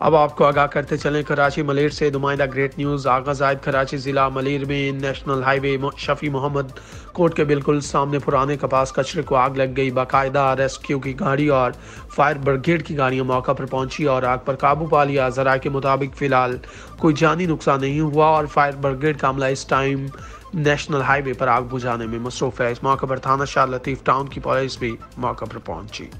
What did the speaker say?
अब आपको आगाह करते चलें, कराची मलेर से नुमाइंदा ग्रेट न्यूज़ आगा जायद कराची ज़िला मलेर में national highway Shafi Mohammad court के बिल्कुल सामने पुराने कपास कचरे को आग लग गई। बाकायदा रेस्क्यू की गाड़ी और फायर ब्रिगेड की गाड़ियाँ मौका पर पहुँची और आग पर काबू पा लिया। जरा के मुताबिक फ़िलहाल कोई जानी नुकसान नहीं हुआ और फायर ब्रिगेड का अमला इस टाइम नेशनल हाईवे पर आग बुझाने में मसरूफ़ है। इस मौके पर थाना शाह लतीफ़ टाउन की पुलिस भी मौके पर पहुँची।